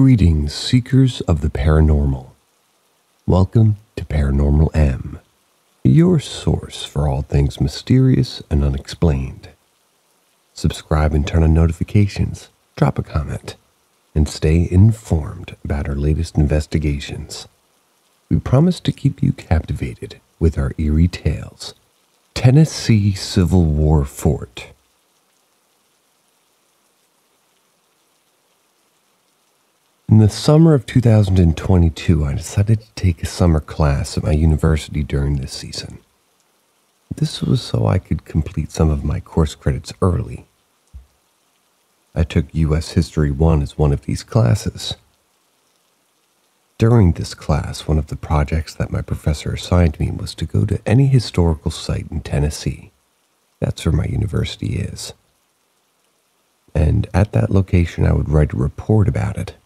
Greetings, seekers of the paranormal. Welcome to Paranormal M, your source for all things mysterious and unexplained. Subscribe and turn on notifications, drop a comment, and stay informed about our latest investigations. We promise to keep you captivated with our eerie tales. Tennessee Civil War Fort. In the summer of 2022, I decided to take a summer class at my university during this season. This was so I could complete some of my course credits early. I took U.S. History 1 as one of these classes. During this class, one of the projects that my professor assigned me was to go to any historical site in Tennessee. That's where my university is. And at that location, I would write a report about it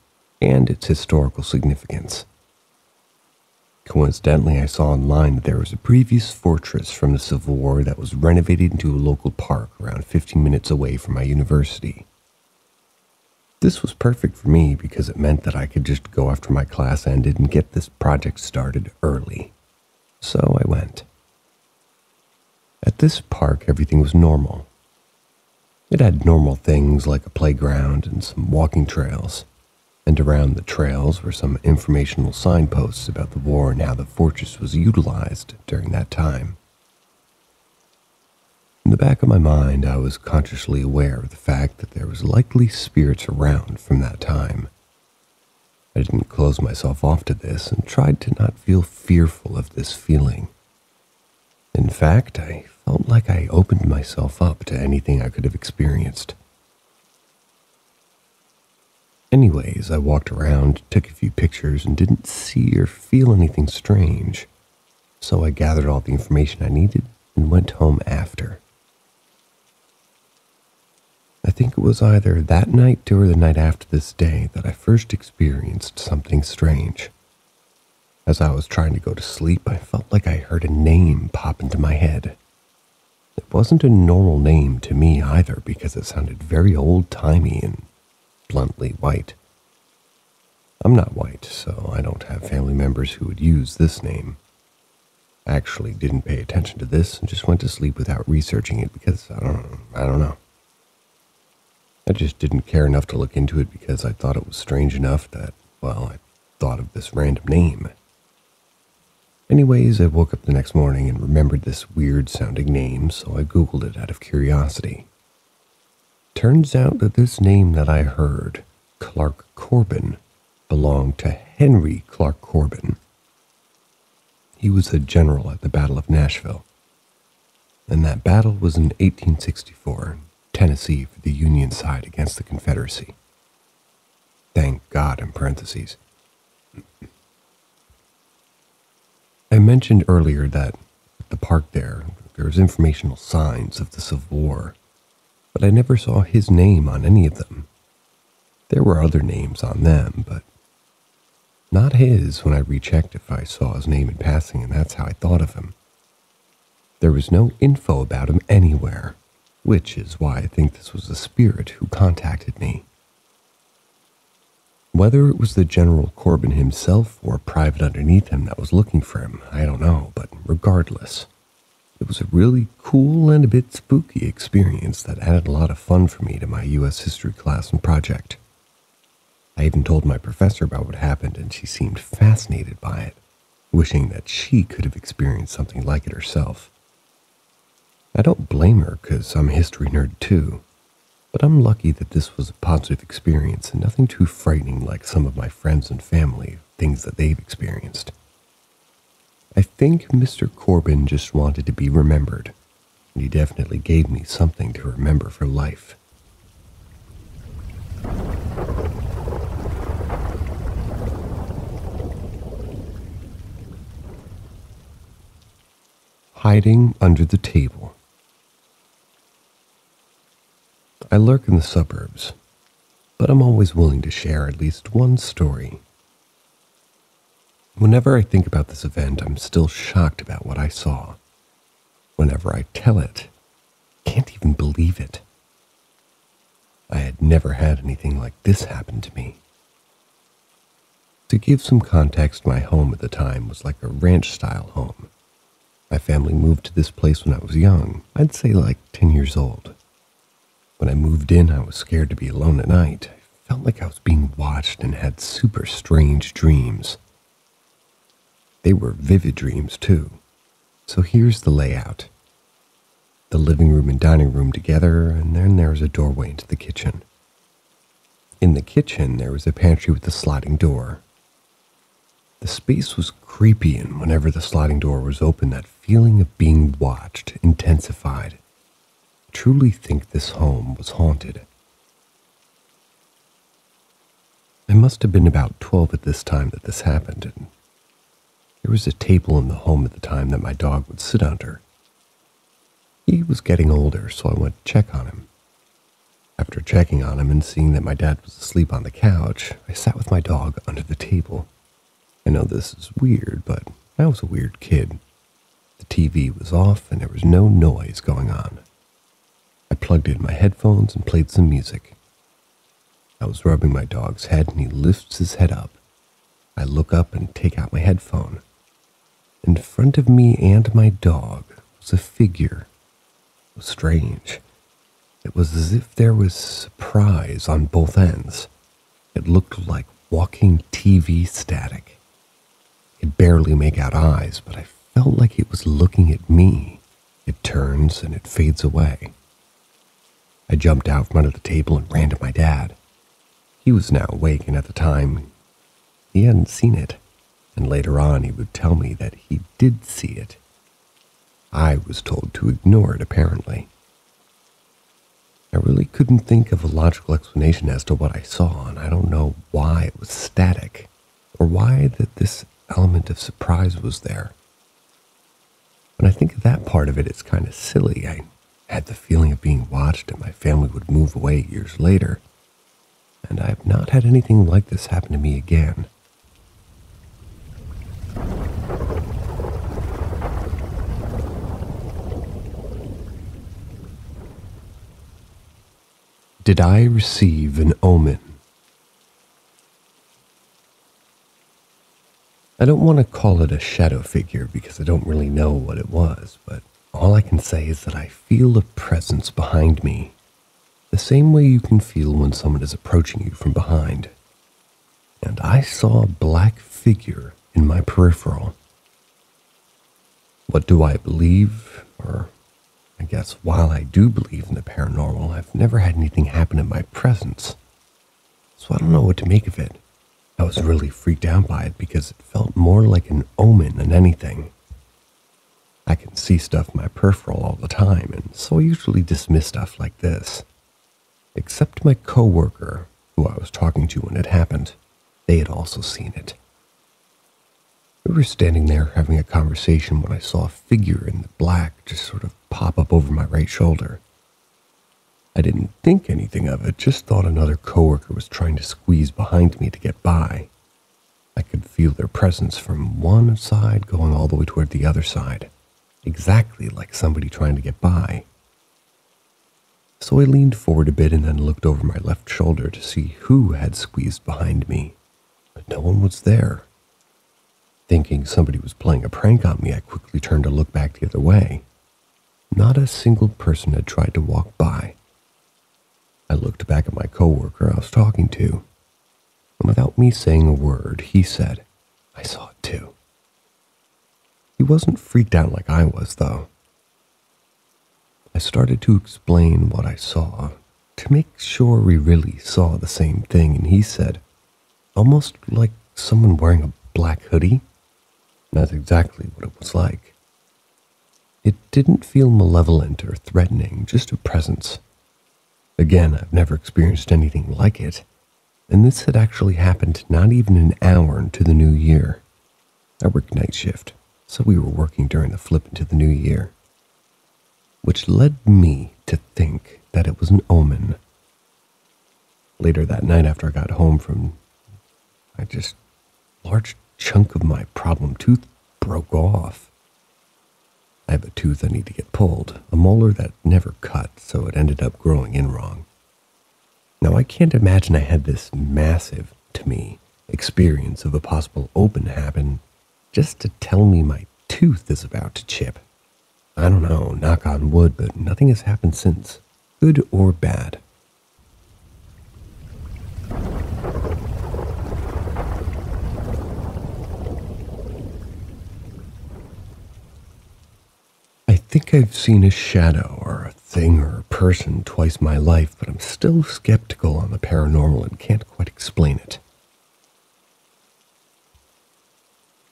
and its historical significance. Coincidentally, I saw online that there was a previous fortress from the Civil War that was renovated into a local park around 15 minutes away from my university. This was perfect for me because it meant that I could just go after my class ended and get this project started early. So I went. At this park, everything was normal. It had normal things like a playground and some walking trails and around the trails were some informational signposts about the war and how the fortress was utilized during that time. In the back of my mind, I was consciously aware of the fact that there was likely spirits around from that time. I didn't close myself off to this and tried to not feel fearful of this feeling. In fact, I felt like I opened myself up to anything I could have experienced. Anyways, I walked around, took a few pictures, and didn't see or feel anything strange. So I gathered all the information I needed and went home after. I think it was either that night or the night after this day that I first experienced something strange. As I was trying to go to sleep, I felt like I heard a name pop into my head. It wasn't a normal name to me either because it sounded very old timey and bluntly white. I'm not white, so I don't have family members who would use this name. I actually didn't pay attention to this and just went to sleep without researching it because I don't I don't know. I just didn't care enough to look into it because I thought it was strange enough that, well, I thought of this random name. Anyways, I woke up the next morning and remembered this weird sounding name, so I Googled it out of curiosity. Turns out that this name that I heard, Clark Corbin, belonged to Henry Clark Corbin. He was a general at the Battle of Nashville. And that battle was in 1864, Tennessee for the Union side against the Confederacy. Thank God, in parentheses. I mentioned earlier that at the park there, there was informational signs of the Civil War but I never saw his name on any of them. There were other names on them, but not his when I rechecked if I saw his name in passing, and that's how I thought of him. There was no info about him anywhere, which is why I think this was the spirit who contacted me. Whether it was the General Corbin himself or private underneath him that was looking for him, I don't know, but regardless, it was a really cool and a bit spooky experience that added a lot of fun for me to my U.S. history class and project. I even told my professor about what happened, and she seemed fascinated by it, wishing that she could have experienced something like it herself. I don't blame her because I'm a history nerd too, but I'm lucky that this was a positive experience and nothing too frightening like some of my friends and family, things that they've experienced. I think Mr. Corbin just wanted to be remembered, and he definitely gave me something to remember for life. Hiding under the table. I lurk in the suburbs, but I'm always willing to share at least one story Whenever I think about this event, I'm still shocked about what I saw. Whenever I tell it, I can't even believe it. I had never had anything like this happen to me. To give some context, my home at the time was like a ranch style home. My family moved to this place when I was young, I'd say like 10 years old. When I moved in, I was scared to be alone at night. I felt like I was being watched and had super strange dreams. They were vivid dreams, too. So here's the layout the living room and dining room together, and then there was a doorway into the kitchen. In the kitchen, there was a pantry with a sliding door. The space was creepy, and whenever the sliding door was open, that feeling of being watched intensified. I truly think this home was haunted. I must have been about 12 at this time that this happened, and there was a table in the home at the time that my dog would sit under. He was getting older, so I went to check on him. After checking on him and seeing that my dad was asleep on the couch, I sat with my dog under the table. I know this is weird, but I was a weird kid. The TV was off and there was no noise going on. I plugged in my headphones and played some music. I was rubbing my dog's head and he lifts his head up. I look up and take out my headphone. In front of me and my dog was a figure. It was strange. It was as if there was surprise on both ends. It looked like walking TV static. I could barely make out eyes, but I felt like it was looking at me. It turns and it fades away. I jumped out from under the table and ran to my dad. He was now awake, and at the time, he hadn't seen it. And later on, he would tell me that he did see it. I was told to ignore it, apparently. I really couldn't think of a logical explanation as to what I saw, and I don't know why it was static, or why that this element of surprise was there. When I think of that part of it, it's kind of silly. I had the feeling of being watched, and my family would move away years later, and I have not had anything like this happen to me again. Did I receive an omen? I don't want to call it a shadow figure because I don't really know what it was, but all I can say is that I feel a presence behind me, the same way you can feel when someone is approaching you from behind. And I saw a black figure in my peripheral. What do I believe, or I guess while I do believe in the paranormal, I've never had anything happen in my presence. So I don't know what to make of it. I was really freaked out by it because it felt more like an omen than anything. I can see stuff in my peripheral all the time, and so I usually dismiss stuff like this. Except my coworker, who I was talking to when it happened, they had also seen it. We were standing there having a conversation when I saw a figure in the black just sort of pop up over my right shoulder. I didn't think anything of it, just thought another coworker was trying to squeeze behind me to get by. I could feel their presence from one side going all the way toward the other side, exactly like somebody trying to get by. So I leaned forward a bit and then looked over my left shoulder to see who had squeezed behind me, but no one was there. Thinking somebody was playing a prank on me, I quickly turned to look back the other way. Not a single person had tried to walk by. I looked back at my coworker I was talking to, and without me saying a word, he said, I saw it too. He wasn't freaked out like I was, though. I started to explain what I saw to make sure we really saw the same thing, and he said, almost like someone wearing a black hoodie. That's exactly what it was like. It didn't feel malevolent or threatening, just a presence. Again, I've never experienced anything like it, and this had actually happened not even an hour into the new year. I worked night shift, so we were working during the flip into the new year, which led me to think that it was an omen. Later that night, after I got home from, I just large chunk of my problem tooth broke off. I have a tooth I need to get pulled, a molar that never cut, so it ended up growing in wrong. Now, I can't imagine I had this massive, to me, experience of a possible open happen just to tell me my tooth is about to chip. I don't know, knock on wood, but nothing has happened since, good or bad. I've seen a shadow or a thing or a person twice my life, but I'm still skeptical on the paranormal and can't quite explain it.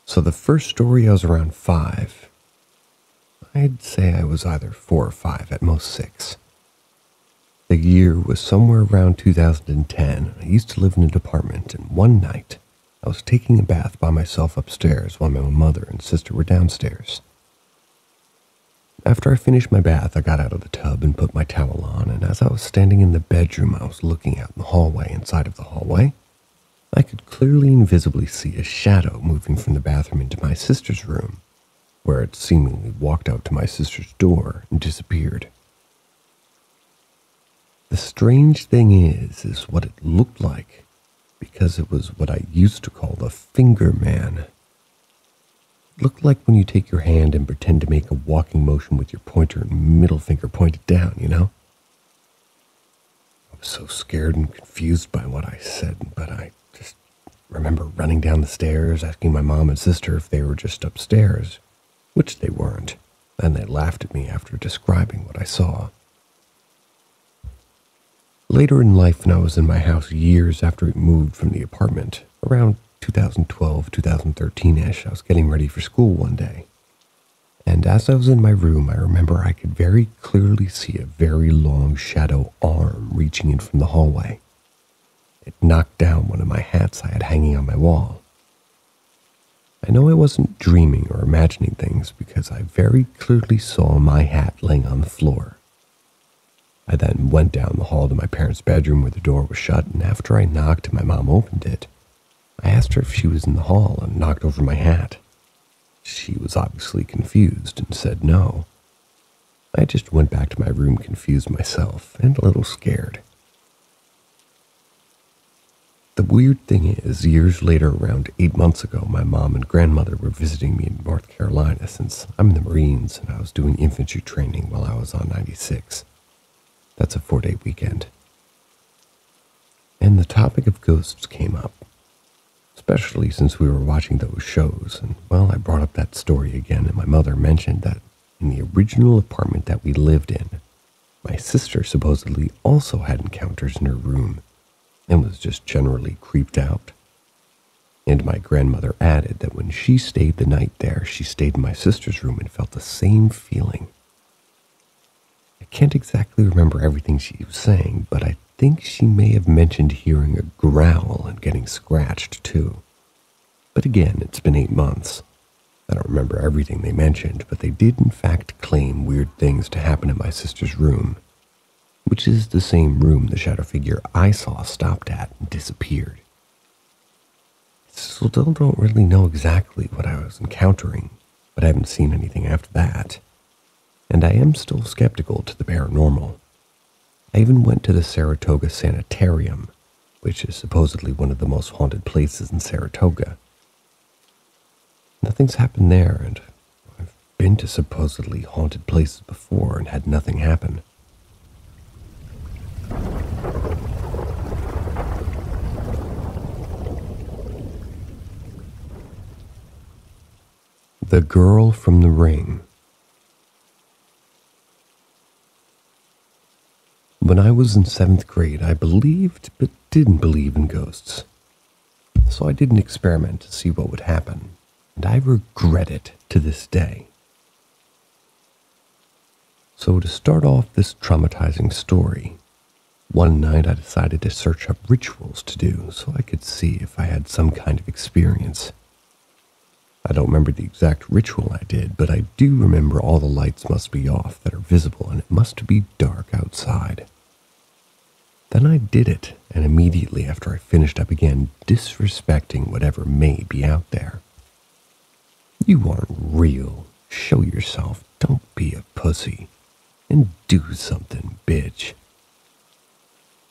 So the first story I was around five. I'd say I was either four or five, at most six. The year was somewhere around 2010. I used to live in an apartment, and one night I was taking a bath by myself upstairs while my mother and sister were downstairs. After I finished my bath, I got out of the tub and put my towel on, and as I was standing in the bedroom, I was looking out in the hallway. Inside of the hallway, I could clearly and visibly see a shadow moving from the bathroom into my sister's room, where it seemingly walked out to my sister's door and disappeared. The strange thing is, is what it looked like, because it was what I used to call the finger man looked like when you take your hand and pretend to make a walking motion with your pointer and middle finger pointed down, you know? I was so scared and confused by what I said, but I just remember running down the stairs, asking my mom and sister if they were just upstairs, which they weren't, and they laughed at me after describing what I saw. Later in life, when I was in my house years after we moved from the apartment, around 2012, 2013 ish, I was getting ready for school one day. And as I was in my room, I remember I could very clearly see a very long shadow arm reaching in from the hallway. It knocked down one of my hats I had hanging on my wall. I know I wasn't dreaming or imagining things because I very clearly saw my hat laying on the floor. I then went down the hall to my parents' bedroom where the door was shut, and after I knocked, my mom opened it. I asked her if she was in the hall and knocked over my hat. She was obviously confused and said no. I just went back to my room confused myself and a little scared. The weird thing is, years later, around eight months ago, my mom and grandmother were visiting me in North Carolina since I'm in the Marines and I was doing infantry training while I was on 96. That's a four day weekend. And the topic of ghosts came up especially since we were watching those shows. And well, I brought up that story again, and my mother mentioned that in the original apartment that we lived in, my sister supposedly also had encounters in her room and was just generally creeped out. And my grandmother added that when she stayed the night there, she stayed in my sister's room and felt the same feeling. I can't exactly remember everything she was saying, but I think she may have mentioned hearing a growl and getting scratched too. But again, it's been eight months. I don't remember everything they mentioned, but they did in fact claim weird things to happen in my sister's room, which is the same room the shadow figure I saw stopped at and disappeared. Still don't really know exactly what I was encountering, but I haven't seen anything after that. And I am still skeptical to the paranormal. I even went to the Saratoga Sanitarium, which is supposedly one of the most haunted places in Saratoga. Nothing's happened there, and I've been to supposedly haunted places before and had nothing happen. The Girl from the Ring When I was in seventh grade, I believed but didn't believe in ghosts. So I did an experiment to see what would happen, and I regret it to this day. So, to start off this traumatizing story, one night I decided to search up rituals to do so I could see if I had some kind of experience. I don't remember the exact ritual I did, but I do remember all the lights must be off that are visible and it must be dark outside. Then I did it, and immediately after I finished, I began disrespecting whatever may be out there. You aren't real. Show yourself. Don't be a pussy. And do something, bitch.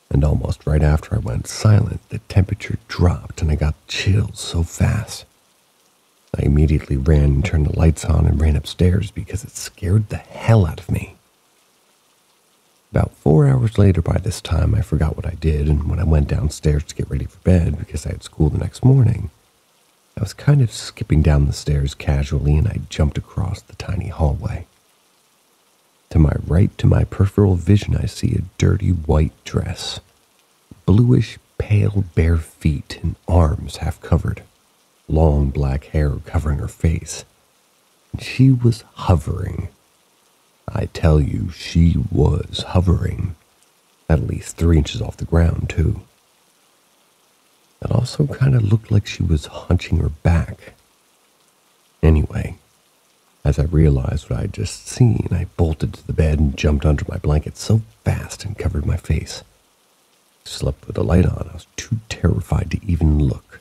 And almost right after I went silent, the temperature dropped and I got chills so fast. I immediately ran and turned the lights on and ran upstairs because it scared the hell out of me. About four hours later, by this time, I forgot what I did, and when I went downstairs to get ready for bed because I had school the next morning, I was kind of skipping down the stairs casually and I jumped across the tiny hallway. To my right, to my peripheral vision, I see a dirty white dress, bluish, pale, bare feet and arms half covered, long black hair covering her face. She was hovering I tell you, she was hovering, at least three inches off the ground, too. It also kind of looked like she was hunching her back. Anyway, as I realized what I'd just seen, I bolted to the bed and jumped under my blanket so fast and covered my face. I slept with the light on. I was too terrified to even look.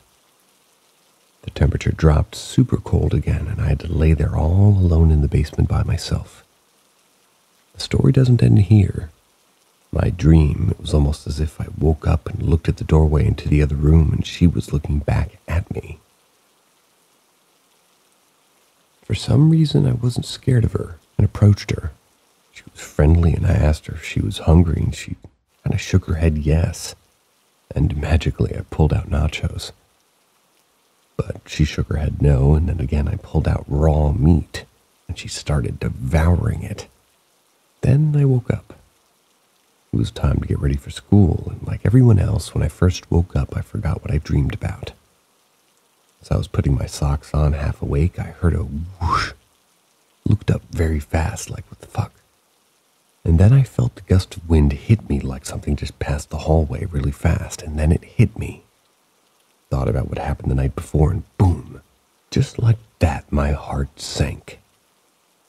The temperature dropped super cold again, and I had to lay there all alone in the basement by myself. The story doesn't end here. My dream, it was almost as if I woke up and looked at the doorway into the other room and she was looking back at me. For some reason, I wasn't scared of her and approached her. She was friendly and I asked her if she was hungry and she kind of shook her head yes. And magically, I pulled out nachos. But she shook her head no, and then again, I pulled out raw meat and she started devouring it. Then I woke up. It was time to get ready for school, and like everyone else, when I first woke up, I forgot what I dreamed about. As I was putting my socks on half awake, I heard a whoosh. Looked up very fast, like, what the fuck? And then I felt the gust of wind hit me like something just passed the hallway really fast, and then it hit me. Thought about what happened the night before, and boom, just like that, my heart sank.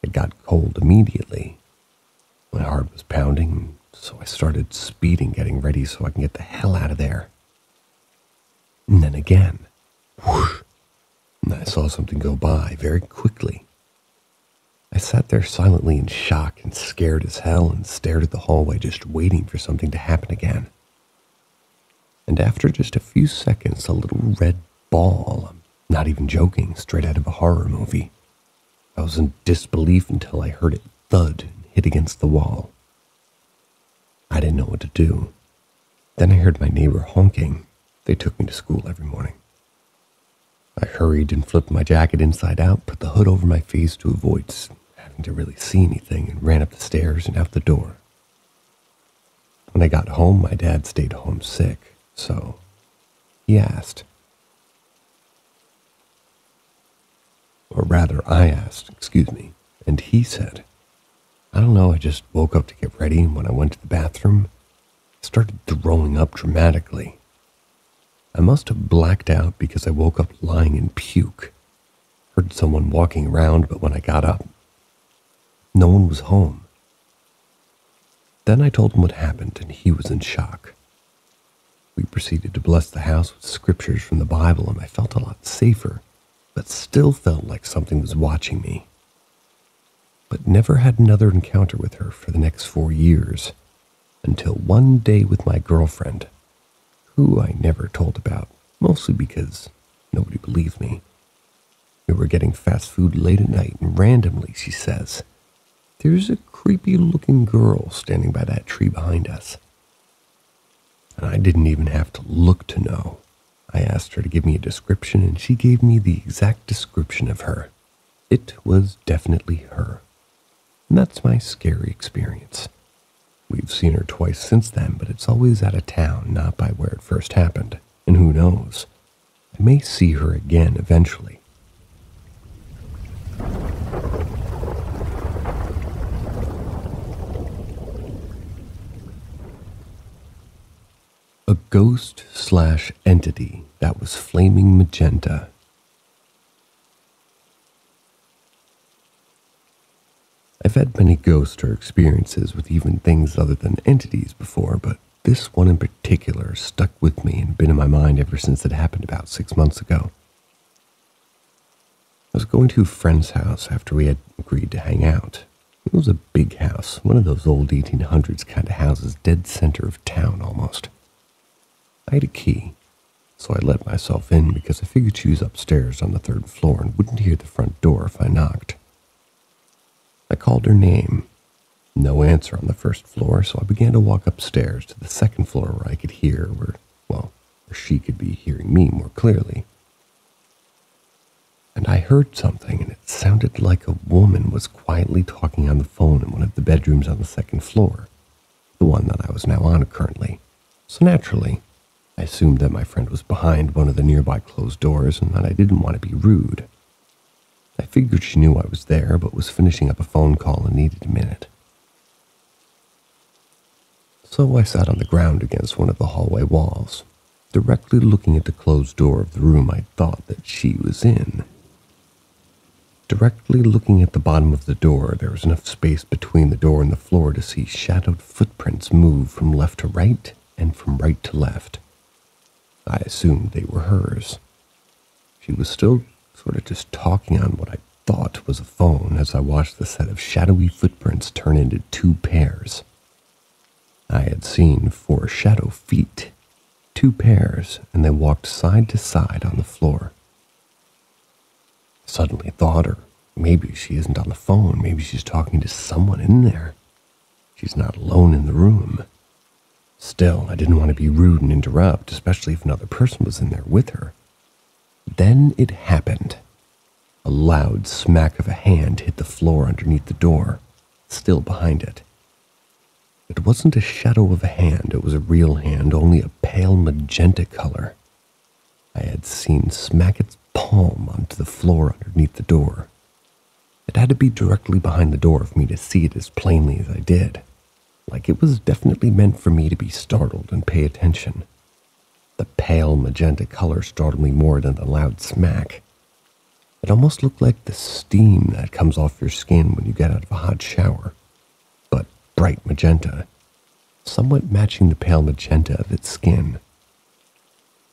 It got cold immediately, my heart was pounding, so I started speeding, getting ready so I can get the hell out of there. And then again, whoosh, and I saw something go by very quickly. I sat there silently in shock and scared as hell and stared at the hallway, just waiting for something to happen again. And after just a few seconds, a little red ball, I'm not even joking, straight out of a horror movie. I was in disbelief until I heard it thud and hit against the wall. I didn't know what to do. Then I heard my neighbor honking. They took me to school every morning. I hurried and flipped my jacket inside out, put the hood over my face to avoid having to really see anything, and ran up the stairs and out the door. When I got home, my dad stayed home sick, so he asked. Or rather, I asked, excuse me, and he said, I don't know, I just woke up to get ready, and when I went to the bathroom, I started throwing up dramatically. I must have blacked out because I woke up lying in puke. Heard someone walking around, but when I got up, no one was home. Then I told him what happened, and he was in shock. We proceeded to bless the house with scriptures from the Bible, and I felt a lot safer, but still felt like something was watching me but never had another encounter with her for the next four years until one day with my girlfriend, who I never told about, mostly because nobody believed me. We were getting fast food late at night, and randomly she says, There's a creepy looking girl standing by that tree behind us. And I didn't even have to look to know. I asked her to give me a description, and she gave me the exact description of her. It was definitely her. And that's my scary experience. We've seen her twice since then, but it's always out of town, not by where it first happened. And who knows? I may see her again eventually. A ghost slash entity that was flaming magenta I've had many ghosts or experiences with even things other than entities before, but this one in particular stuck with me and been in my mind ever since it happened about six months ago. I was going to a friend's house after we had agreed to hang out. It was a big house, one of those old 1800s kind of houses, dead center of town almost. I had a key, so I let myself in because I figured she was upstairs on the third floor and wouldn't hear the front door if I knocked. I called her name. No answer on the first floor, so I began to walk upstairs to the second floor where I could hear, where, well, where she could be hearing me more clearly. And I heard something, and it sounded like a woman was quietly talking on the phone in one of the bedrooms on the second floor, the one that I was now on currently. So naturally, I assumed that my friend was behind one of the nearby closed doors and that I didn't want to be rude. I figured she knew I was there, but was finishing up a phone call and needed a minute. So I sat on the ground against one of the hallway walls, directly looking at the closed door of the room I thought that she was in. Directly looking at the bottom of the door, there was enough space between the door and the floor to see shadowed footprints move from left to right and from right to left. I assumed they were hers. She was still sort of just talking on what I thought was a phone as I watched the set of shadowy footprints turn into two pairs. I had seen four shadow feet, two pairs, and they walked side to side on the floor. Suddenly thought, or maybe she isn't on the phone, maybe she's talking to someone in there. She's not alone in the room. Still, I didn't want to be rude and interrupt, especially if another person was in there with her. Then it happened. A loud smack of a hand hit the floor underneath the door, still behind it. It wasn't a shadow of a hand, it was a real hand, only a pale magenta color. I had seen smack its palm onto the floor underneath the door. It had to be directly behind the door for me to see it as plainly as I did like it was definitely meant for me to be startled and pay attention. The pale magenta color startled me more than the loud smack. It almost looked like the steam that comes off your skin when you get out of a hot shower, but bright magenta, somewhat matching the pale magenta of its skin.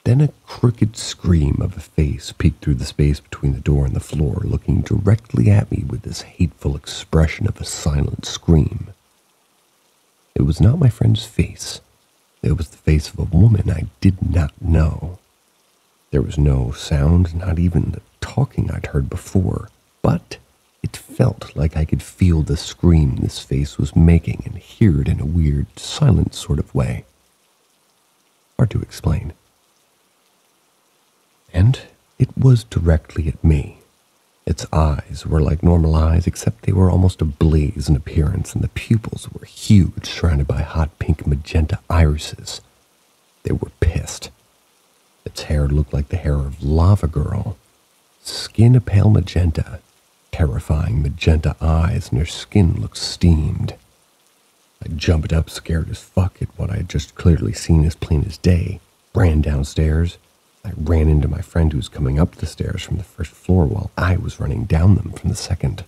Then a crooked scream of a face peeked through the space between the door and the floor, looking directly at me with this hateful expression of a silent scream. It was not my friend's face. It was the face of a woman I did not know. There was no sound, not even the talking I'd heard before, but it felt like I could feel the scream this face was making and hear it in a weird, silent sort of way. Hard to explain. And it was directly at me. Its eyes were like normal eyes, except they were almost ablaze in appearance, and the pupils were huge, surrounded by hot pink magenta irises. They were pissed. Its hair looked like the hair of Lava Girl. Skin a pale magenta, terrifying magenta eyes, and her skin looked steamed. I jumped up, scared as fuck at what I had just clearly seen as plain as day, ran downstairs, I ran into my friend who was coming up the stairs from the first floor while I was running down them from the second.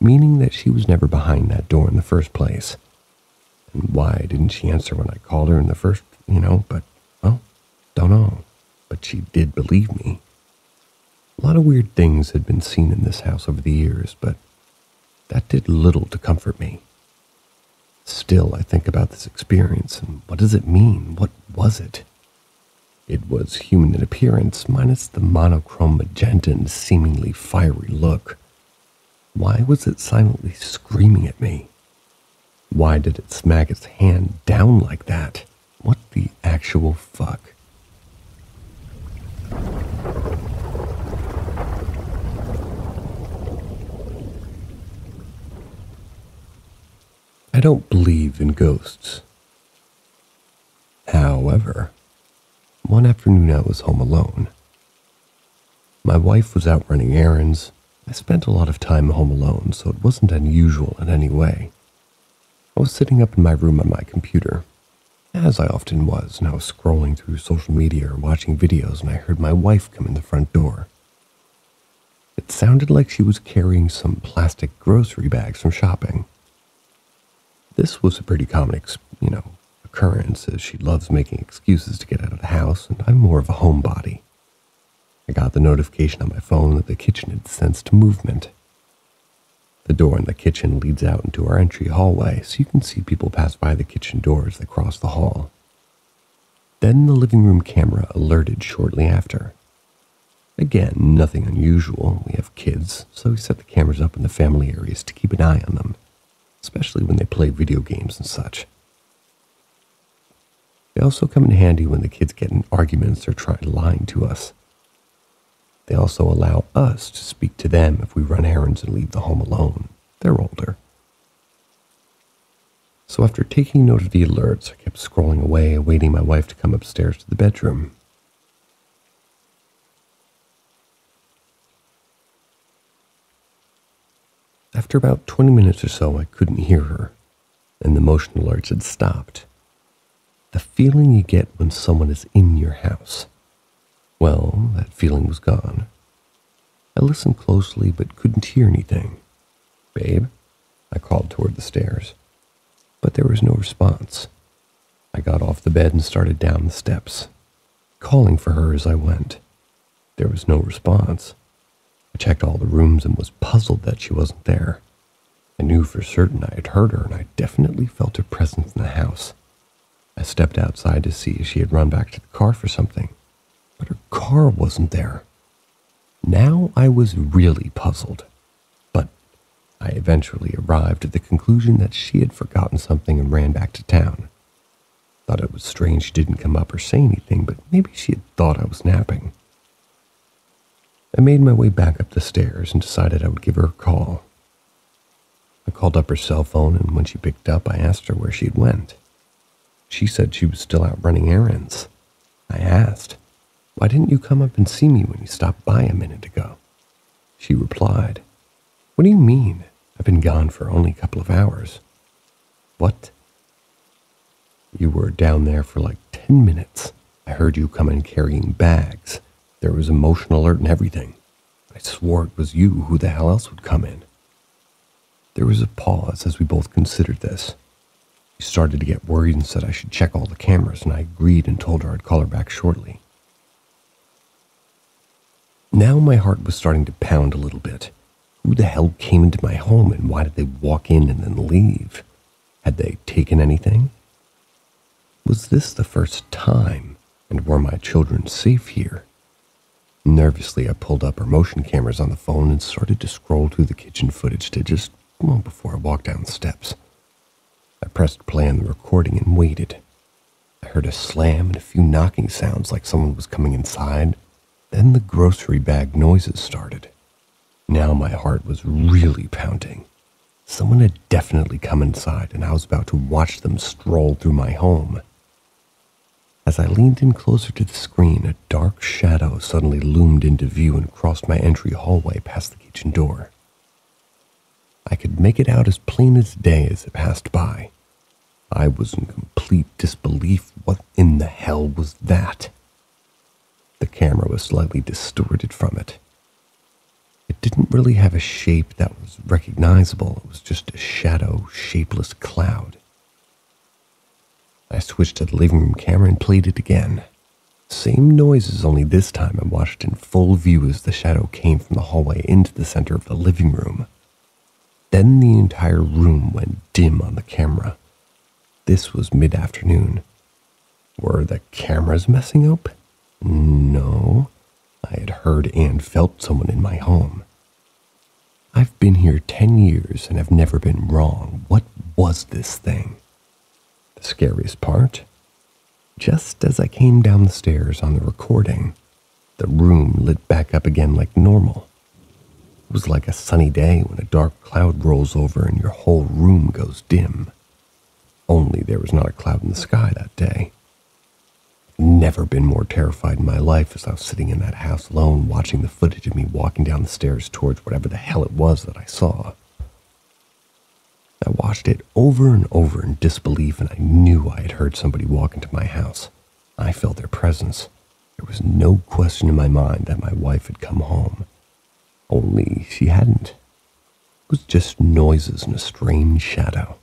Meaning that she was never behind that door in the first place. And why didn't she answer when I called her in the first, you know, but, well, don't know. But she did believe me. A lot of weird things had been seen in this house over the years, but that did little to comfort me. Still, I think about this experience and what does it mean? What was it? It was human in appearance, minus the monochrome magenta and seemingly fiery look. Why was it silently screaming at me? Why did it smack its hand down like that? What the actual fuck? I don't believe in ghosts. However, one afternoon, I was home alone. My wife was out running errands. I spent a lot of time home alone, so it wasn't unusual in any way. I was sitting up in my room on my computer, as I often was, and I was scrolling through social media or watching videos, and I heard my wife come in the front door. It sounded like she was carrying some plastic grocery bags from shopping. This was a pretty common, you know, occurrence as she loves making excuses to get out of the house, and I'm more of a homebody. I got the notification on my phone that the kitchen had sensed movement. The door in the kitchen leads out into our entry hallway, so you can see people pass by the kitchen door as they cross the hall. Then the living room camera alerted shortly after. Again, nothing unusual. We have kids, so we set the cameras up in the family areas to keep an eye on them, especially when they play video games and such. They also come in handy when the kids get in arguments or try lying to us. They also allow us to speak to them if we run errands and leave the home alone. They're older. So after taking note of the alerts, I kept scrolling away, awaiting my wife to come upstairs to the bedroom. After about 20 minutes or so, I couldn't hear her, and the motion alerts had stopped. The feeling you get when someone is in your house. Well, that feeling was gone. I listened closely but couldn't hear anything. Babe? I called toward the stairs, but there was no response. I got off the bed and started down the steps, calling for her as I went. There was no response. I checked all the rooms and was puzzled that she wasn't there. I knew for certain I had heard her and I definitely felt her presence in the house. I stepped outside to see if she had run back to the car for something, but her car wasn't there. Now I was really puzzled, but I eventually arrived at the conclusion that she had forgotten something and ran back to town. Thought it was strange she didn't come up or say anything, but maybe she had thought I was napping. I made my way back up the stairs and decided I would give her a call. I called up her cell phone, and when she picked up, I asked her where she had went. She said she was still out running errands. I asked, Why didn't you come up and see me when you stopped by a minute ago? She replied, What do you mean? I've been gone for only a couple of hours. What? You were down there for like 10 minutes. I heard you come in carrying bags. There was a motion alert and everything. I swore it was you. Who the hell else would come in? There was a pause as we both considered this. She started to get worried and said I should check all the cameras, and I agreed and told her I'd call her back shortly. Now my heart was starting to pound a little bit. Who the hell came into my home and why did they walk in and then leave? Had they taken anything? Was this the first time? And were my children safe here? Nervously, I pulled up our motion cameras on the phone and started to scroll through the kitchen footage to just well before I walked down the steps. I pressed play on the recording and waited. I heard a slam and a few knocking sounds like someone was coming inside. Then the grocery bag noises started. Now my heart was really pounding. Someone had definitely come inside, and I was about to watch them stroll through my home. As I leaned in closer to the screen, a dark shadow suddenly loomed into view and crossed my entry hallway past the kitchen door. I could make it out as plain as day as it passed by. I was in complete disbelief. What in the hell was that? The camera was slightly distorted from it. It didn't really have a shape that was recognizable. It was just a shadow, shapeless cloud. I switched to the living room camera and played it again. Same noises, only this time I watched in full view as the shadow came from the hallway into the center of the living room. Then the entire room went dim on the camera. This was mid afternoon. Were the cameras messing up? No. I had heard and felt someone in my home. I've been here 10 years and have never been wrong. What was this thing? The scariest part? Just as I came down the stairs on the recording, the room lit back up again like normal. It was like a sunny day when a dark cloud rolls over and your whole room goes dim. Only there was not a cloud in the sky that day. Never been more terrified in my life as I was sitting in that house alone watching the footage of me walking down the stairs towards whatever the hell it was that I saw. I watched it over and over in disbelief, and I knew I had heard somebody walk into my house. I felt their presence. There was no question in my mind that my wife had come home. Only she hadn't. It was just noises and a strange shadow.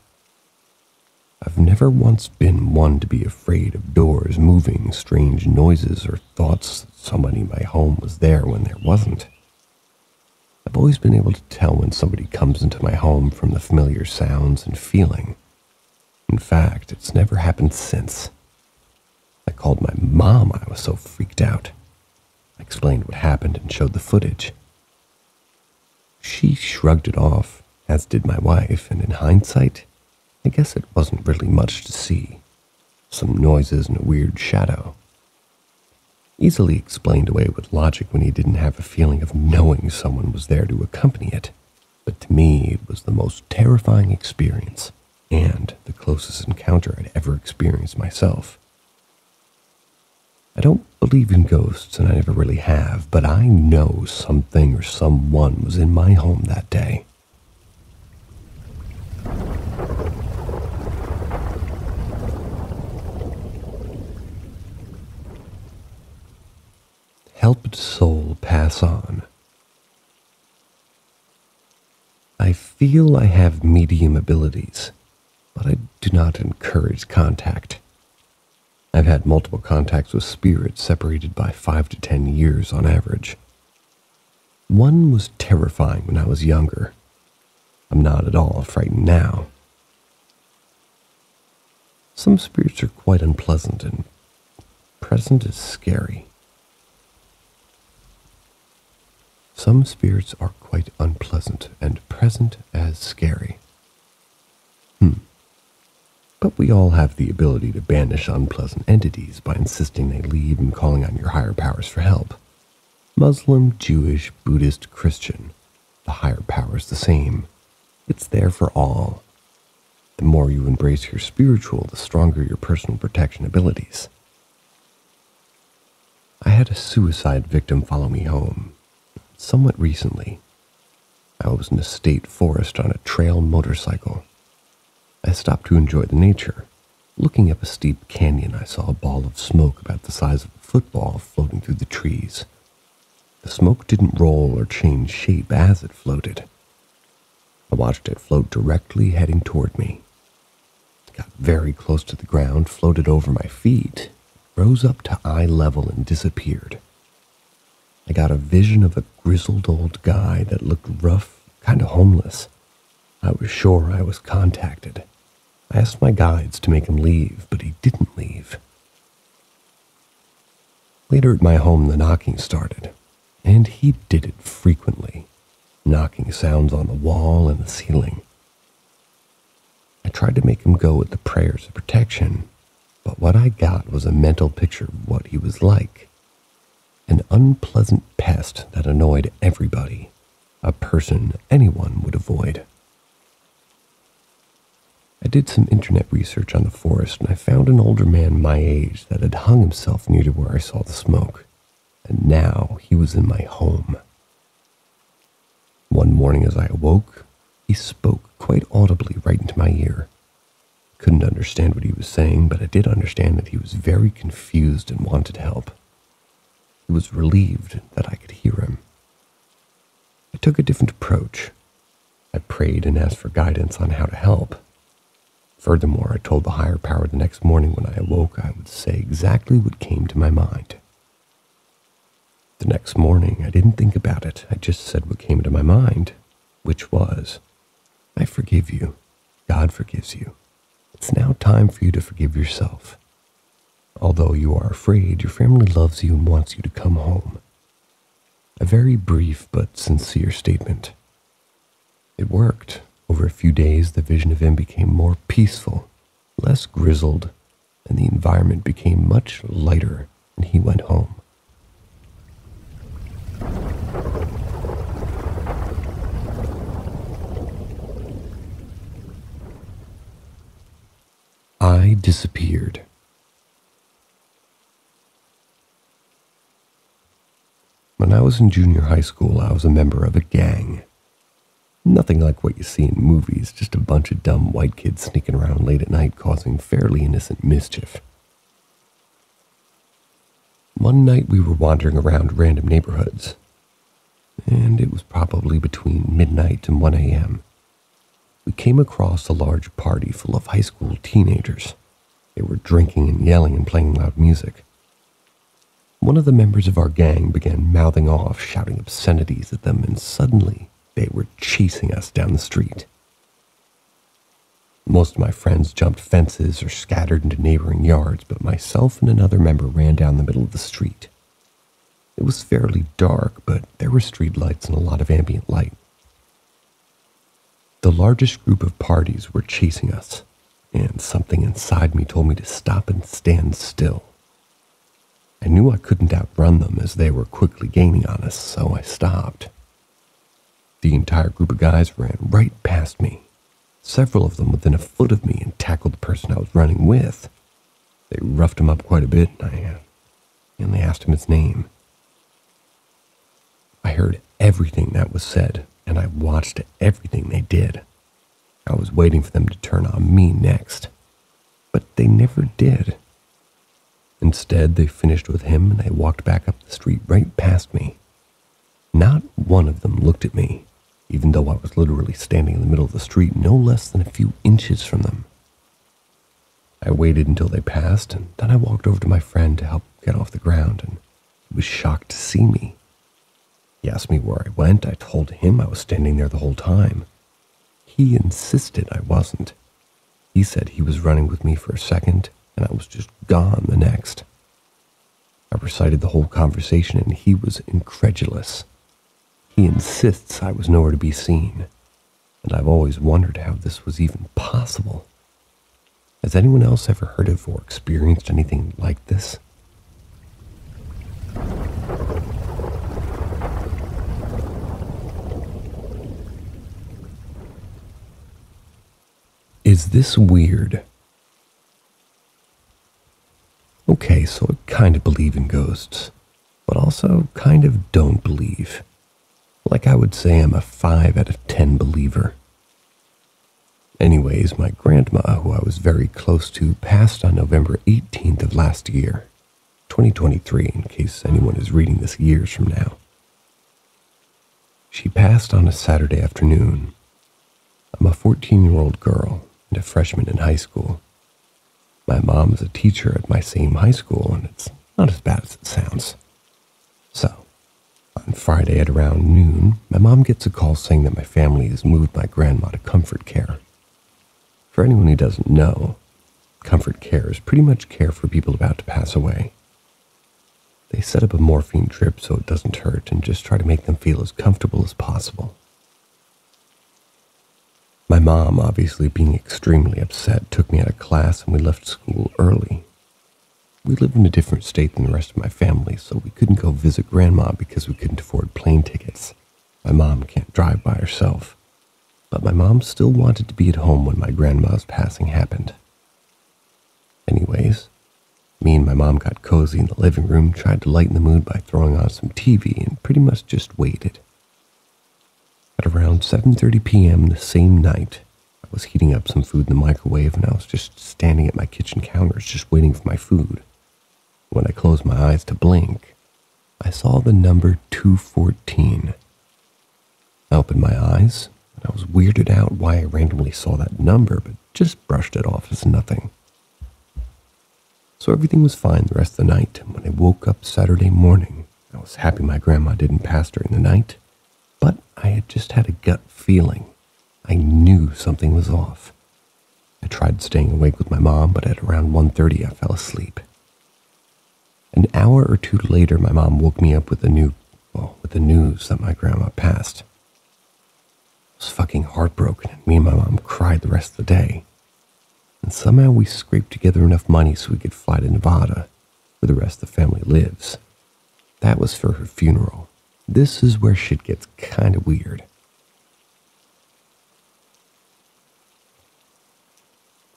I've never once been one to be afraid of doors moving, strange noises, or thoughts that somebody in my home was there when there wasn't. I've always been able to tell when somebody comes into my home from the familiar sounds and feeling. In fact, it's never happened since. I called my mom, I was so freaked out. I explained what happened and showed the footage. She shrugged it off, as did my wife, and in hindsight, I guess it wasn't really much to see. Some noises and a weird shadow. Easily explained away with logic when he didn't have a feeling of knowing someone was there to accompany it. But to me, it was the most terrifying experience and the closest encounter I'd ever experienced myself. I don't believe in ghosts, and I never really have, but I know something or someone was in my home that day. Helped soul pass on. I feel I have medium abilities, but I do not encourage contact. I've had multiple contacts with spirits separated by five to ten years on average. One was terrifying when I was younger. I'm not at all frightened now. Some spirits are quite unpleasant and present is scary. Some spirits are quite unpleasant and present as scary. But we all have the ability to banish unpleasant entities by insisting they leave and calling on your higher powers for help. Muslim, Jewish, Buddhist, Christian. The higher power is the same. It's there for all. The more you embrace your spiritual, the stronger your personal protection abilities. I had a suicide victim follow me home, somewhat recently. I was in a state forest on a trail motorcycle. I stopped to enjoy the nature. Looking up a steep canyon, I saw a ball of smoke about the size of a football floating through the trees. The smoke didn't roll or change shape as it floated. I watched it float directly heading toward me. It got very close to the ground, floated over my feet, rose up to eye level, and disappeared. I got a vision of a grizzled old guy that looked rough, kind of homeless. I was sure I was contacted. I asked my guides to make him leave, but he didn't leave. Later at my home, the knocking started, and he did it frequently, knocking sounds on the wall and the ceiling. I tried to make him go with the prayers of protection, but what I got was a mental picture of what he was like an unpleasant pest that annoyed everybody, a person anyone would avoid. I did some internet research on the forest and I found an older man my age that had hung himself near to where I saw the smoke, and now he was in my home. One morning as I awoke, he spoke quite audibly right into my ear. Couldn't understand what he was saying, but I did understand that he was very confused and wanted help. He was relieved that I could hear him. I took a different approach. I prayed and asked for guidance on how to help. Furthermore, I told the higher power the next morning when I awoke I would say exactly what came to my mind. The next morning, I didn't think about it. I just said what came to my mind, which was, I forgive you. God forgives you. It's now time for you to forgive yourself. Although you are afraid, your family loves you and wants you to come home. A very brief but sincere statement. It worked. Over a few days, the vision of him became more peaceful, less grizzled, and the environment became much lighter, and he went home. I disappeared. When I was in junior high school, I was a member of a gang. Nothing like what you see in movies, just a bunch of dumb white kids sneaking around late at night causing fairly innocent mischief. One night we were wandering around random neighborhoods, and it was probably between midnight and 1 a.m. We came across a large party full of high school teenagers. They were drinking and yelling and playing loud music. One of the members of our gang began mouthing off, shouting obscenities at them, and suddenly they were chasing us down the street. Most of my friends jumped fences or scattered into neighboring yards, but myself and another member ran down the middle of the street. It was fairly dark, but there were street lights and a lot of ambient light. The largest group of parties were chasing us, and something inside me told me to stop and stand still. I knew I couldn't outrun them as they were quickly gaining on us, so I stopped. The entire group of guys ran right past me, several of them within a foot of me, and tackled the person I was running with. They roughed him up quite a bit, and I, uh, and they asked him his name. I heard everything that was said, and I watched everything they did. I was waiting for them to turn on me next, but they never did. Instead, they finished with him and they walked back up the street right past me. Not one of them looked at me, even though I was literally standing in the middle of the street, no less than a few inches from them. I waited until they passed, and then I walked over to my friend to help get off the ground, and he was shocked to see me. He asked me where I went. I told him I was standing there the whole time. He insisted I wasn't. He said he was running with me for a second, and I was just gone the next. I recited the whole conversation, and he was incredulous. He insists I was nowhere to be seen, and I've always wondered how this was even possible. Has anyone else ever heard of or experienced anything like this? Is this weird? Okay, so I kind of believe in ghosts, but also kind of don't believe. Like I would say I'm a 5 out of 10 believer. Anyways, my grandma, who I was very close to, passed on November 18th of last year, 2023, in case anyone is reading this years from now. She passed on a Saturday afternoon. I'm a 14 year old girl, and a freshman in high school. My mom is a teacher at my same high school, and it's not as bad as it sounds. On Friday at around noon, my mom gets a call saying that my family has moved my grandma to comfort care. For anyone who doesn't know, comfort care is pretty much care for people about to pass away. They set up a morphine drip so it doesn't hurt and just try to make them feel as comfortable as possible. My mom, obviously being extremely upset, took me out of class and we left school early. We live in a different state than the rest of my family, so we couldn't go visit Grandma because we couldn't afford plane tickets. My mom can't drive by herself. But my mom still wanted to be at home when my grandma's passing happened. Anyways, me and my mom got cozy in the living room, tried to lighten the mood by throwing on some TV, and pretty much just waited. At around 7:30 p.m. the same night, I was heating up some food in the microwave and I was just standing at my kitchen counters just waiting for my food. When I closed my eyes to blink, I saw the number 214. I opened my eyes and I was weirded out why I randomly saw that number, but just brushed it off as nothing. So everything was fine the rest of the night, and when I woke up Saturday morning, I was happy my grandma didn't pass during the night but I had just had a gut feeling. I knew something was off. I tried staying awake with my mom, but at around 1:30 I fell asleep. An hour or two later, my mom woke me up with the new, well, with the news that my grandma passed. I was fucking heartbroken, and me and my mom cried the rest of the day. And somehow we scraped together enough money so we could fly to Nevada, where the rest of the family lives. That was for her funeral. This is where shit gets kind of weird.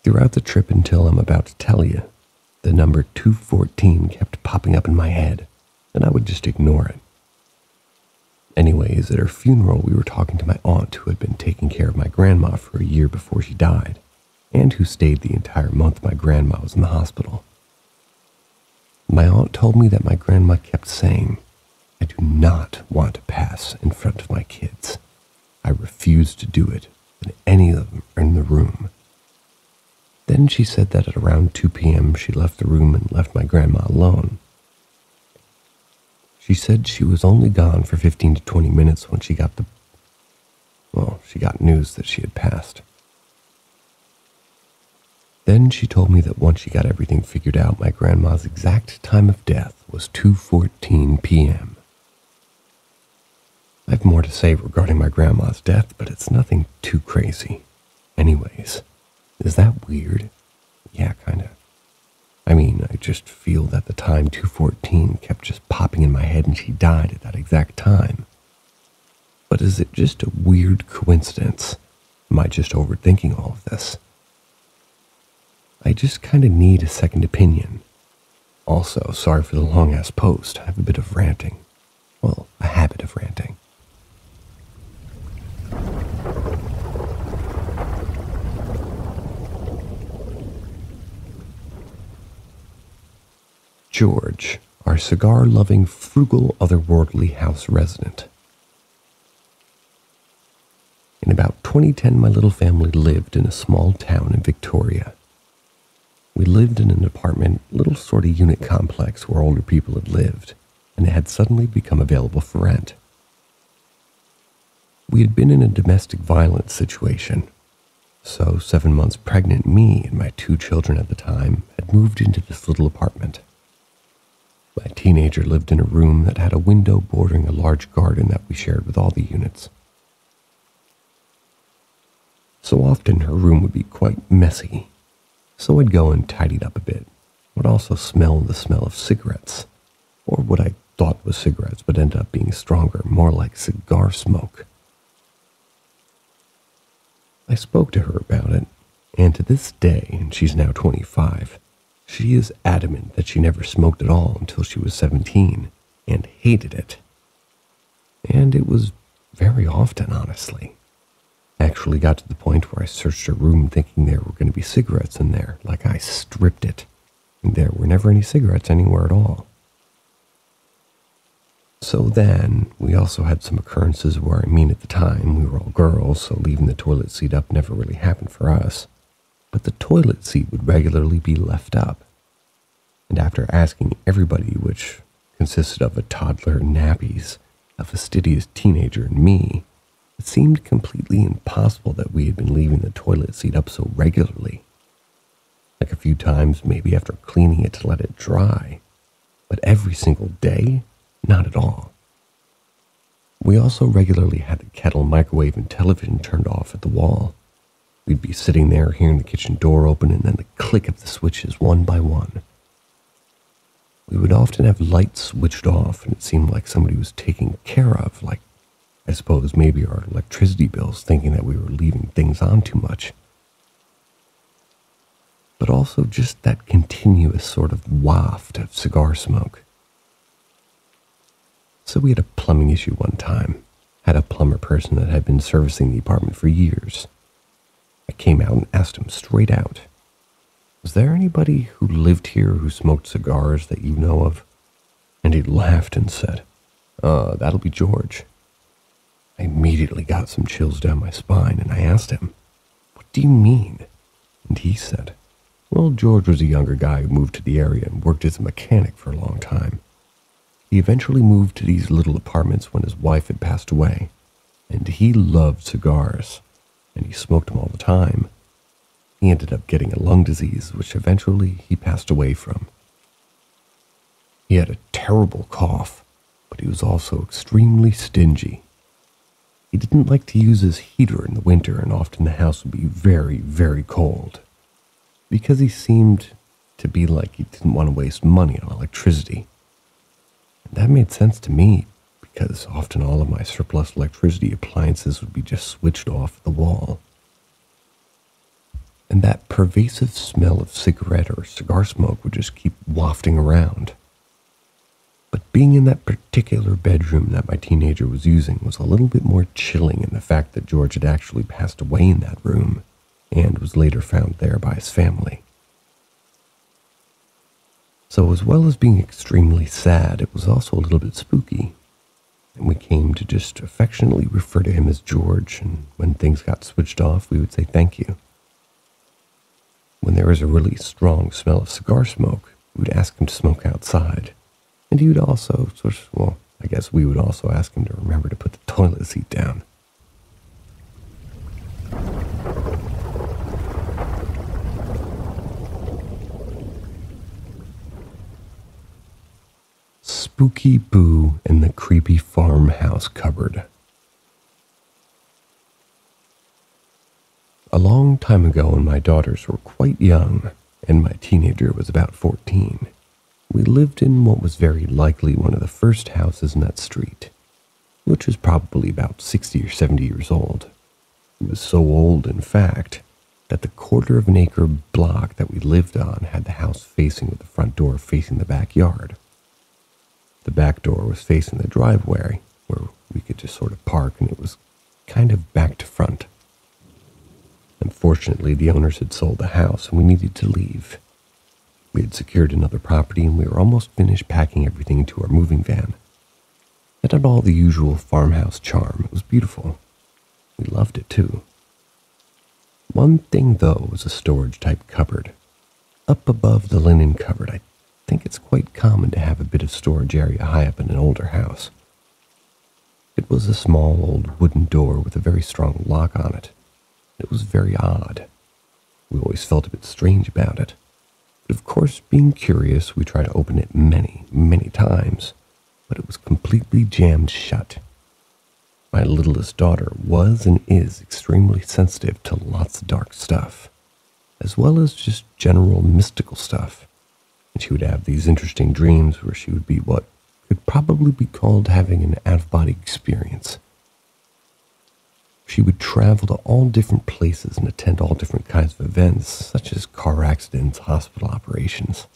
Throughout the trip until I'm about to tell you, the number 214 kept popping up in my head, and I would just ignore it. Anyways, at her funeral, we were talking to my aunt who had been taking care of my grandma for a year before she died, and who stayed the entire month my grandma was in the hospital. My aunt told me that my grandma kept saying, I do not want to pass in front of my kids. I refuse to do it when any of them are in the room. Then she said that at around 2 p.m. she left the room and left my grandma alone. She said she was only gone for 15 to 20 minutes when she got the. Well, she got news that she had passed. Then she told me that once she got everything figured out, my grandma's exact time of death was 2:14 p.m. I have more to say regarding my grandma's death, but it's nothing too crazy. Anyways, is that weird? Yeah, kind of. I mean, I just feel that the time 214 kept just popping in my head and she died at that exact time. But is it just a weird coincidence? Am I just overthinking all of this? I just kind of need a second opinion. Also, sorry for the long ass post. I have a bit of ranting. Well, a habit of ranting. George, our cigar loving, frugal, otherworldly house resident. In about 2010, my little family lived in a small town in Victoria. We lived in an apartment, little sort of unit complex where older people had lived, and it had suddenly become available for rent. We had been in a domestic violence situation, so seven months pregnant me and my two children at the time had moved into this little apartment. My teenager lived in a room that had a window bordering a large garden that we shared with all the units. So often her room would be quite messy, so I'd go and tidy it up a bit. Would also smell the smell of cigarettes, or what I thought was cigarettes but ended up being stronger, more like cigar smoke. I spoke to her about it, and to this day, and she's now 25, she is adamant that she never smoked at all until she was 17 and hated it. And it was very often, honestly. I Actually got to the point where I searched her room thinking there were going to be cigarettes in there, like I stripped it. And there were never any cigarettes anywhere at all. So then, we also had some occurrences where, I mean, at the time, we were all girls, so leaving the toilet seat up never really happened for us but the toilet seat would regularly be left up. And after asking everybody, which consisted of a toddler nappies, a fastidious teenager, and me, it seemed completely impossible that we had been leaving the toilet seat up so regularly. Like a few times, maybe after cleaning it to let it dry, but every single day, not at all. We also regularly had the kettle, microwave, and television turned off at the wall We'd be sitting there hearing the kitchen door open and then the click of the switches one by one. We would often have lights switched off, and it seemed like somebody was taking care of, like, I suppose maybe our electricity bills, thinking that we were leaving things on too much. But also just that continuous sort of waft of cigar smoke. So we had a plumbing issue one time. Had a plumber person that had been servicing the apartment for years. I came out and asked him straight out Was there anybody who lived here who smoked cigars that you know of? And he laughed and said, Uh, that'll be George. I immediately got some chills down my spine and I asked him, What do you mean? And he said, Well, George was a younger guy who moved to the area and worked as a mechanic for a long time. He eventually moved to these little apartments when his wife had passed away, and he loved cigars and he smoked them all the time. He ended up getting a lung disease, which eventually he passed away from. He had a terrible cough, but he was also extremely stingy. He didn't like to use his heater in the winter, and often the house would be very, very cold. Because he seemed to be like he didn't want to waste money on electricity. And that made sense to me because often all of my surplus electricity appliances would be just switched off the wall. And that pervasive smell of cigarette or cigar smoke would just keep wafting around. But being in that particular bedroom that my teenager was using was a little bit more chilling in the fact that George had actually passed away in that room and was later found there by his family. So, as well as being extremely sad, it was also a little bit spooky and we came to just affectionately refer to him as George, and when things got switched off, we would say thank you. When there was a really strong smell of cigar smoke, we would ask him to smoke outside, And he would also, sort of, well, I guess we would also ask him to remember to put the toilet seat down. Spooky Boo in the creepy farmhouse cupboard. A long time ago, when my daughters were quite young and my teenager was about 14, we lived in what was very likely one of the first houses in that street, which was probably about 60 or 70 years old. It was so old, in fact, that the quarter of an acre block that we lived on had the house facing with the front door facing the backyard. The back door was facing the driveway, where we could just sort of park, and it was kind of back to front. Unfortunately, the owners had sold the house and we needed to leave. We had secured another property and we were almost finished packing everything into our moving van. It had all the usual farmhouse charm. It was beautiful. We loved it too. One thing, though, was a storage type cupboard. Up above the linen cupboard, I think it's quite common to have a bit of storage area high up in an older house. It was a small old wooden door with a very strong lock on it. It was very odd. We always felt a bit strange about it. But of course, being curious, we tried to open it many, many times, but it was completely jammed shut. My littlest daughter was and is extremely sensitive to lots of dark stuff, as well as just general mystical stuff. And she would have these interesting dreams where she would be what could probably be called having an out of body experience. She would travel to all different places and attend all different kinds of events, such as car accidents, hospital operations,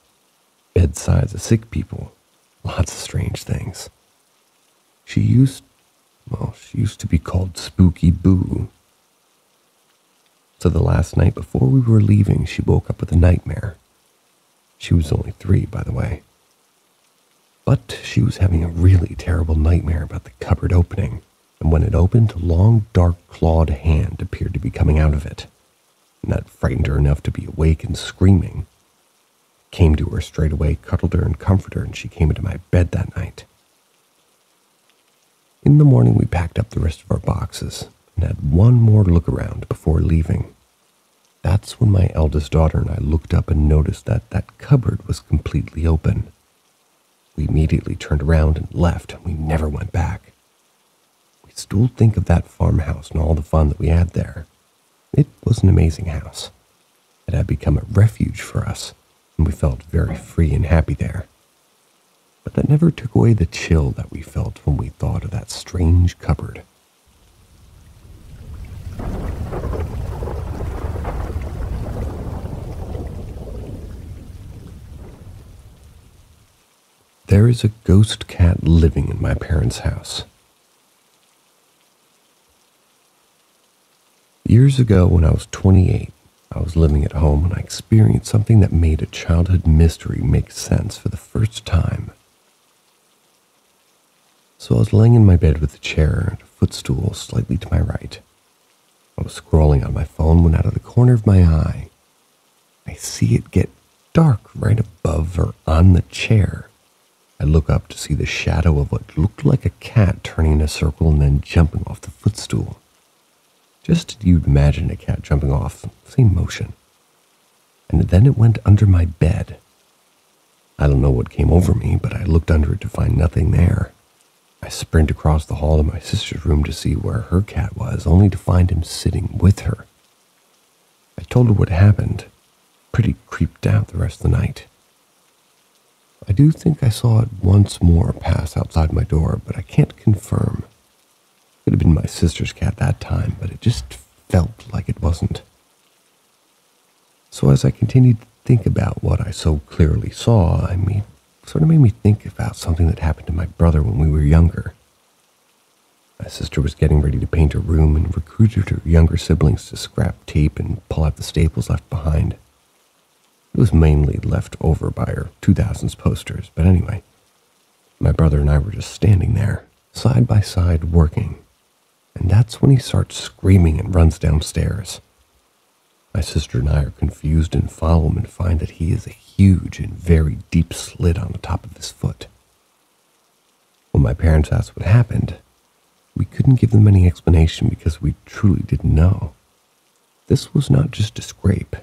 bedsides of sick people, lots of strange things. She used, well, she used to be called Spooky Boo. So the last night before we were leaving, she woke up with a nightmare. She was only three, by the way. But she was having a really terrible nightmare about the cupboard opening and when it opened, a long, dark, clawed hand appeared to be coming out of it. And that frightened her enough to be awake and screaming. Came to her straight away, cuddled her and comforted her, and she came into my bed that night. In the morning, we packed up the rest of our boxes and had one more look around before leaving. That's when my eldest daughter and I looked up and noticed that that cupboard was completely open. We immediately turned around and left, and we never went back We still think of that farmhouse and all the fun that we had there. It was an amazing house. It had become a refuge for us, and we felt very free and happy there. But that never took away the chill that we felt when we thought of that strange cupboard. There is a ghost cat living in my parents' house. Years ago, when I was 28, I was living at home and I experienced something that made a childhood mystery make sense for the first time. So I was laying in my bed with a chair and a footstool slightly to my right. I was scrolling on my phone when out of the corner of my eye, I see it get dark right above or on the chair. I look up to see the shadow of what looked like a cat turning in a circle and then jumping off the footstool. Just as you'd imagine a cat jumping off, same motion. And then it went under my bed. I don't know what came over me, but I looked under it to find nothing there. I sprinted across the hall to my sister's room to see where her cat was, only to find him sitting with her. I told her what happened, pretty creeped out the rest of the night. I do think I saw it once more pass outside my door, but I can't confirm. It could have been my sister's cat that time, but it just felt like it wasn't. So as I continued to think about what I so clearly saw, I mean, sort of made me think about something that happened to my brother when we were younger. My sister was getting ready to paint her room and recruited her younger siblings to scrap tape and pull out the staples left behind. It was mainly left over by her 2000s posters, but anyway, my brother and I were just standing there, side by side, working and that's when he starts screaming and runs downstairs. My sister and I are confused and follow him and find that he is a huge and very deep slit on the top of his foot. When my parents asked what happened, we couldn't give them any explanation because we truly didn't know. This was not just a scrape.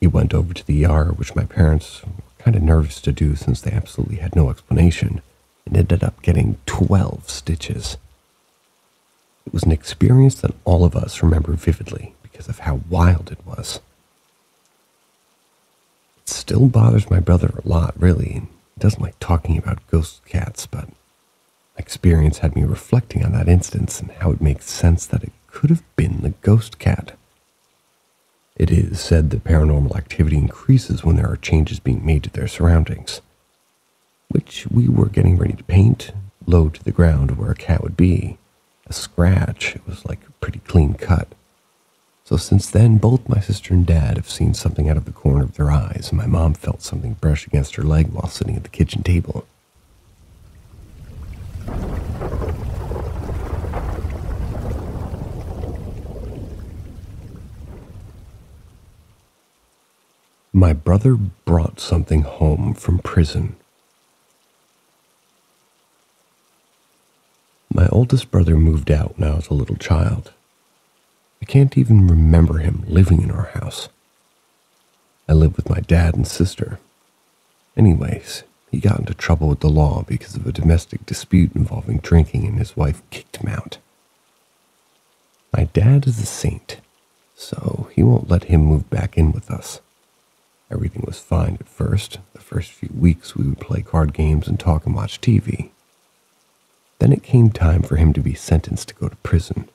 He went over to the ER, which my parents were kind of nervous to do since they absolutely had no explanation, and ended up getting 12 stitches. It was an experience that all of us remember vividly because of how wild it was. It still bothers my brother a lot, really. He doesn't like talking about ghost cats, but experience had me reflecting on that instance and how it makes sense that it could have been the ghost cat. It is said that paranormal activity increases when there are changes being made to their surroundings, which we were getting ready to paint low to the ground where a cat would be. A scratch, it was like a pretty clean cut. So since then, both my sister and dad have seen something out of the corner of their eyes, and my mom felt something brush against her leg while sitting at the kitchen table. My brother brought something home from prison. My oldest brother moved out when I was a little child. I can't even remember him living in our house. I lived with my dad and sister. Anyways, he got into trouble with the law because of a domestic dispute involving drinking, and his wife kicked him out. My dad is a saint, so he won't let him move back in with us. Everything was fine at first. The first few weeks, we would play card games and talk and watch TV. Then it came time for him to be sentenced to go to prison.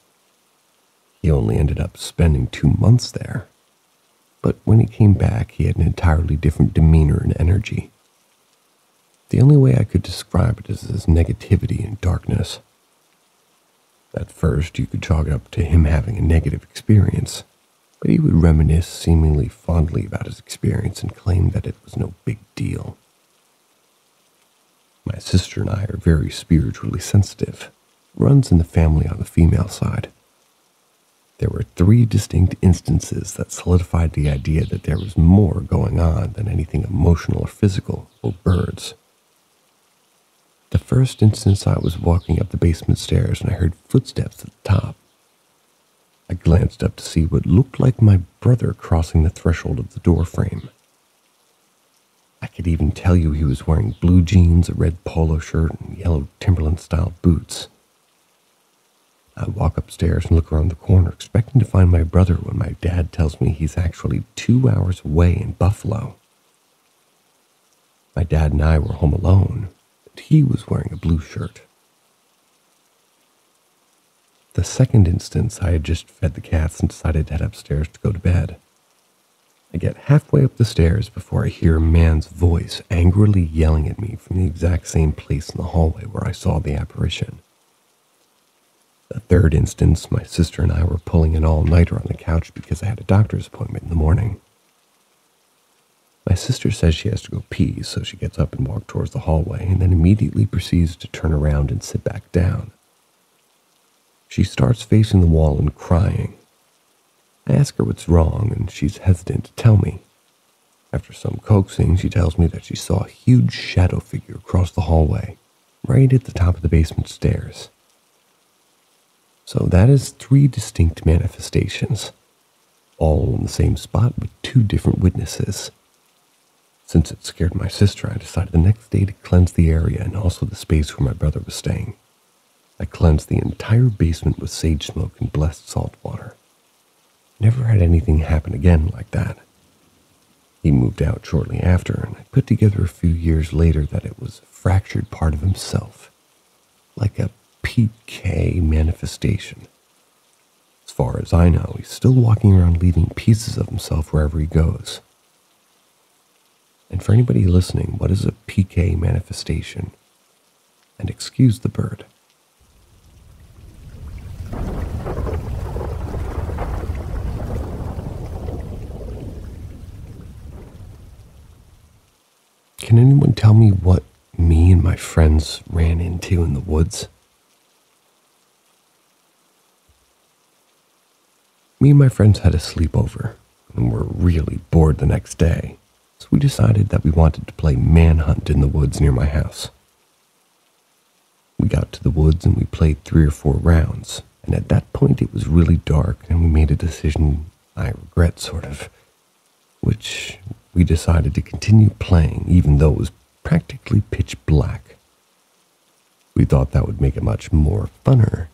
He only ended up spending two months there. But when he came back, he had an entirely different demeanor and energy. The only way I could describe it is as negativity and darkness. At first, you could chalk it up to him having a negative experience but he would reminisce seemingly fondly about his experience and claim that it was no big deal. My sister and I are very spiritually sensitive. Runs in the family on the female side. There were three distinct instances that solidified the idea that there was more going on than anything emotional or physical, or birds. The first instance, I was walking up the basement stairs and I heard footsteps at the top. I glanced up to see what looked like my brother crossing the threshold of the doorframe. I could even tell you he was wearing blue jeans, a red polo shirt, and yellow Timberland style boots. I walk upstairs and look around the corner, expecting to find my brother when my dad tells me he's actually two hours away in Buffalo. My dad and I were home alone, and he was wearing a blue shirt. The second instance, I had just fed the cats and decided to head upstairs to go to bed. I get halfway up the stairs before I hear a man's voice angrily yelling at me from the exact same place in the hallway where I saw the apparition. The third instance, my sister and I were pulling an all nighter on the couch because I had a doctor's appointment in the morning. My sister says she has to go pee, so she gets up and walks towards the hallway and then immediately proceeds to turn around and sit back down. She starts facing the wall and crying. I ask her what's wrong, and she's hesitant to tell me. After some coaxing, she tells me that she saw a huge shadow figure cross the hallway, right at the top of the basement stairs. So that is three distinct manifestations, all in the same spot with two different witnesses. Since it scared my sister, I decided the next day to cleanse the area and also the space where my brother was staying. I cleansed the entire basement with sage smoke and blessed salt water. Never had anything happen again like that. He moved out shortly after, and I put together a few years later that it was a fractured part of himself, like a PK manifestation. As far as I know, he's still walking around leaving pieces of himself wherever he goes. And for anybody listening, what is a PK manifestation? And excuse the bird. Can anyone tell me what me and my friends ran into in the woods? Me and my friends had a sleepover and were really bored the next day, so we decided that we wanted to play manhunt in the woods near my house. We got to the woods and we played three or four rounds, and at that point it was really dark and we made a decision I regret, sort of, which we decided to continue playing even though it was practically pitch black. We thought that would make it much more funner.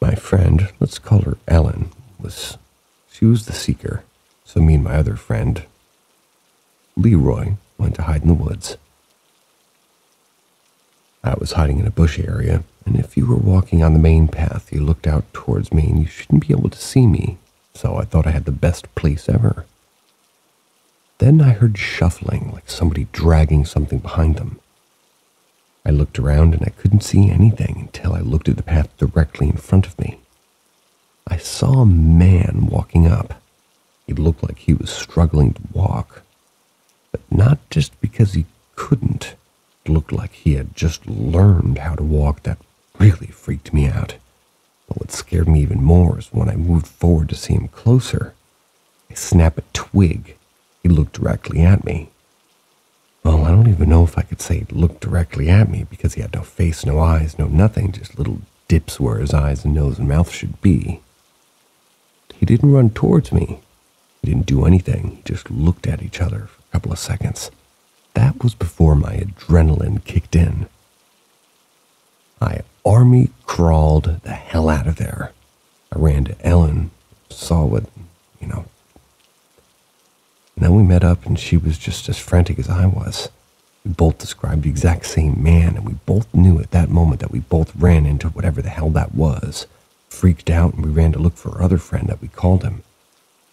My friend, let's call her Ellen, was she was the seeker, so me and my other friend, Leroy, went to hide in the woods. I was hiding in a bush area, and if you were walking on the main path, you looked out towards me and you shouldn't be able to see me, so I thought I had the best place ever. Then I heard shuffling, like somebody dragging something behind them. I looked around and I couldn't see anything until I looked at the path directly in front of me. I saw a man walking up. He looked like he was struggling to walk, but not just because he couldn't. It looked like he had just learned how to walk. That really freaked me out. But what scared me even more is when I moved forward to see him closer. I snapped a twig. He looked directly at me. Well, I don't even know if I could say he looked directly at me because he had no face, no eyes, no nothing, just little dips where his eyes and nose and mouth should be. He didn't run towards me. He didn't do anything. He just looked at each other for a couple of seconds. That was before my adrenaline kicked in. I army crawled the hell out of there. I ran to Ellen, saw what, you know. And then we met up, and she was just as frantic as I was. We both described the exact same man, and we both knew at that moment that we both ran into whatever the hell that was freaked out and we ran to look for our other friend that we called him.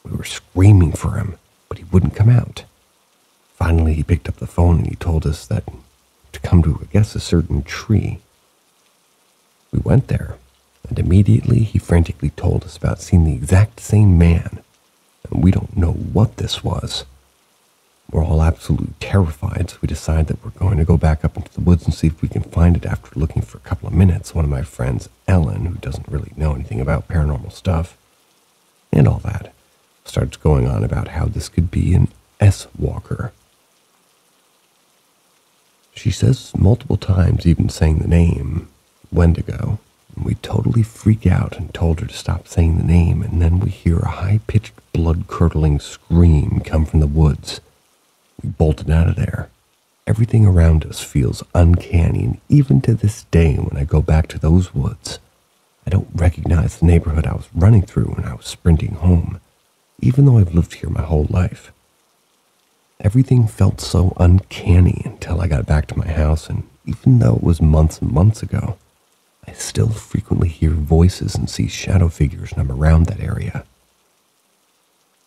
We were screaming for him, but he wouldn't come out. Finally, he picked up the phone and he told us that to come to, I guess, a certain tree. We went there, and immediately he frantically told us about seeing the exact same man, and we don't know what this was. We're all absolutely terrified, so we decide that we're going to go back up into the woods and see if we can find it after looking for a couple of minutes. One of my friends, Ellen, who doesn't really know anything about paranormal stuff and all that, starts going on about how this could be an S Walker. She says multiple times, even saying the name, Wendigo. We totally freak out and told her to stop saying the name, and then we hear a high pitched, blood curdling scream come from the woods. We bolted out of there. Everything around us feels uncanny, and even to this day, when I go back to those woods, I don't recognize the neighborhood I was running through when I was sprinting home, even though I've lived here my whole life. Everything felt so uncanny until I got back to my house, and even though it was months and months ago, I still frequently hear voices and see shadow figures when I'm around that area.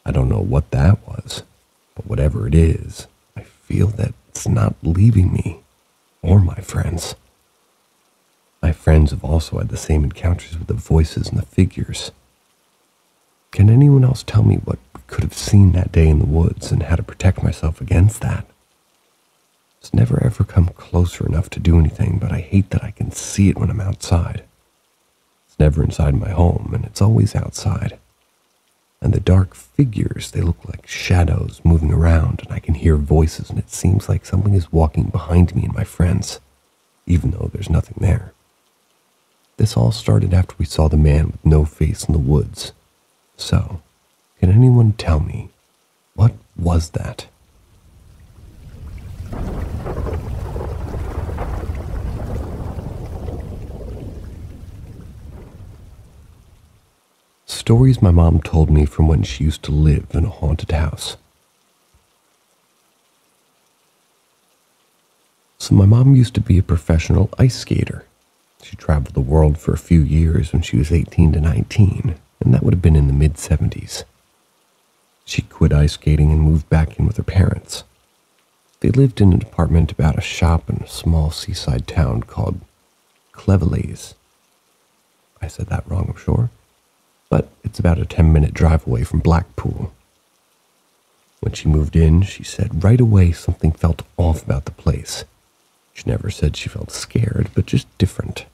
I don't know what that was, but whatever it is, I feel that it's not leaving me or my friends. My friends have also had the same encounters with the voices and the figures. Can anyone else tell me what we could have seen that day in the woods and how to protect myself against that? It's never ever come closer enough to do anything, but I hate that I can see it when I'm outside. It's never inside my home, and it's always outside and the dark figures, they look like shadows moving around, and I can hear voices, and it seems like something is walking behind me and my friends, even though there's nothing there. This all started after we saw the man with no face in the woods. So, can anyone tell me, what was that? Stories my mom told me from when she used to live in a haunted house. So, my mom used to be a professional ice skater. She traveled the world for a few years when she was 18 to 19, and that would have been in the mid 70s. She quit ice skating and moved back in with her parents. They lived in an apartment about a shop in a small seaside town called Cleveleys. I said that wrong, I'm sure but it's about a 10 minute drive away from Blackpool. When she moved in, she said right away something felt off about the place. She never said she felt scared, but just different.